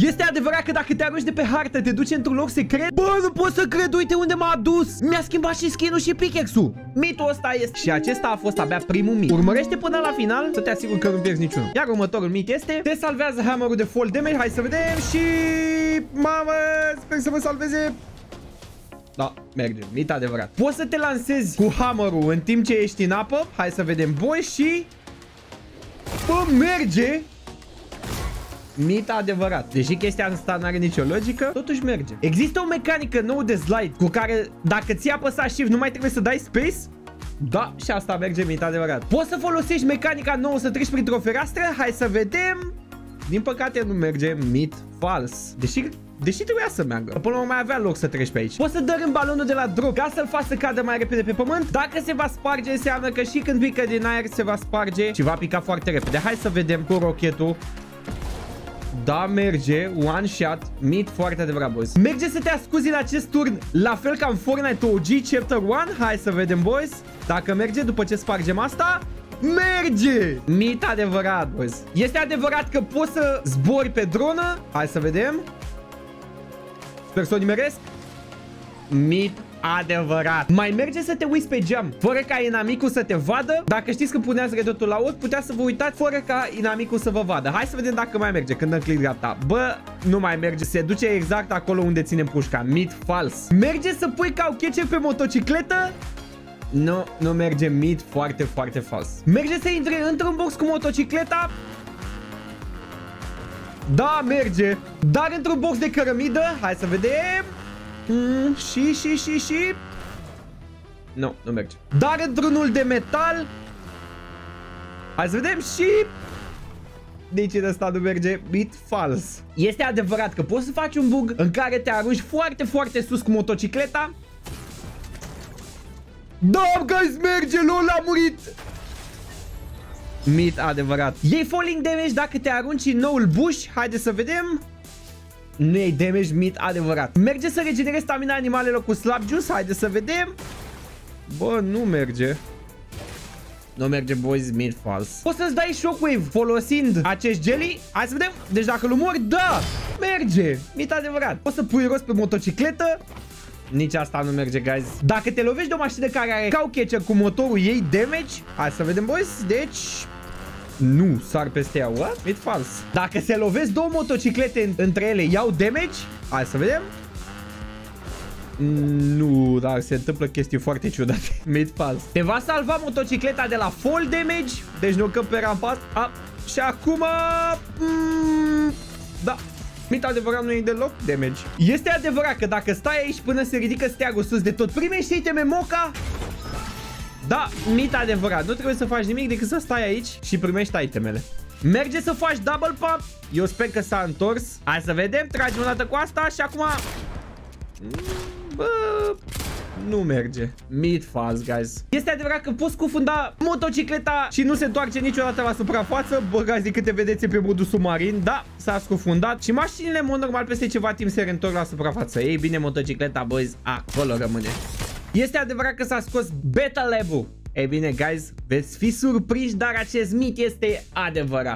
Este adevărat că dacă te arunci de pe hartă, te duci într-un loc secret? Bă, nu pot să cred, uite unde m-a adus! Mi-a schimbat și skin-ul și pickaxe-ul. Mitul ăsta este. Și acesta a fost abia primul mit. Urmărește până la final să te asiguri că nu pierzi niciunul. Iar următorul mit este, te salvează hammerul de fall damage, hai să vedem și... Mamă, sper să mă salveze da, merge. Mit adevărat. Poți să te lansezi cu hammerul în timp ce ești în apă. Hai să vedem. Boi și... Bă, merge! Mit adevărat. Deși chestia asta nu are nicio logică, totuși merge. Există o mecanică nouă de slide cu care dacă ți-ai apăsat shift nu mai trebuie să dai space? Da, și asta merge mit adevărat. Poți să folosești mecanica nouă să treci printr-o fereastră? Hai să vedem. Din păcate nu merge mit fals. Deși Deși trebuia să meargă. Până la mai avea loc să treci pe aici. Poți să dărâm balonul de la drop ca să-l faci să cadă mai repede pe pământ. Dacă se va sparge, înseamnă că și când pică din aer se va sparge și va pica foarte repede. Hai să vedem cu rochetul. Da, merge. One shot. Mid foarte adevărat, boys. Merge să te ascuzi în acest turn. La fel ca în Fortnite OG Chapter 1. Hai să vedem, boys. Dacă merge după ce spargem asta. Merge! Mit adevărat, boys. Este adevărat că poți să zbori pe dronă. Hai să vedem. Sper să o nimeresc. Mit adevărat. Mai merge să te uiți pe geam, fără ca inamicul să te vadă. Dacă știți că puneați redotul la ot, putea să vă uitați fără ca inamicul să vă vadă. Hai să vedem dacă mai merge când dăm click dreapta. Bă, nu mai merge. Se duce exact acolo unde ținem pușca. Mit fals. Merge să pui ca catcher pe motocicletă? Nu, nu merge mit foarte, foarte fals. Merge să intre într-un box cu motocicleta? Da, merge. Dar într-un box de cărămidă, hai să vedem. Mm, și, și, și, și... Nu, nu merge. Dar într-unul de metal... Hai să vedem și... Nici în ăsta nu merge. Bit fals. Este adevărat că poți să faci un bug în care te arunci foarte, foarte sus cu motocicleta. Da, guys, merge, lol, a murit. Mit adevărat. Ei falling damage dacă te arunci în noul bush. Haide să vedem. Nu e damage mit adevărat. Merge să regenerezi stamina animalelor cu slap juice. Haide să vedem. Bă, nu merge. Nu merge, boys, mid fals. Poți să-ți dai shockwave folosind acest jelly? Hai să vedem. Deci dacă îl umori, da! Merge! Mit adevărat. Poți să pui rost pe motocicletă? Nici asta nu merge, guys. Dacă te lovești de o mașină care are cow catcher cu motorul ei damage, hai să vedem, boys. Deci, nu, sar peste ea. What? Mid fals. Dacă se lovesc două motociclete între ele, iau damage? Hai să vedem. Nu, dar se întâmplă chestii foarte ciudate. Mid fals. Te va salva motocicleta de la fall damage. Deci nu că pe rampas. A, și acum... Mm, da, Mit adevărat nu e deloc damage. Este adevărat că dacă stai aici până se ridică steagul sus de tot, primești iteme moca da, mit adevărat. Nu trebuie să faci nimic decât să stai aici și primești itemele. Merge să faci double pump. Eu sper că s-a întors. Hai să vedem. Tragem o dată cu asta și acum... Bă, nu merge. Mid fals, guys. Este adevărat că poți scufunda motocicleta și nu se întoarce niciodată la suprafață. Băgați de câte vedeți pe modul submarin. Da, s-a scufundat. Și mașinile, în mod normal, peste ceva timp se reîntorc la suprafață. Ei bine, motocicleta, boys, acolo rămâne. Este adevărat că s-a scos beta level. Ei bine, guys, veți fi surprinși, dar acest mit este adevărat.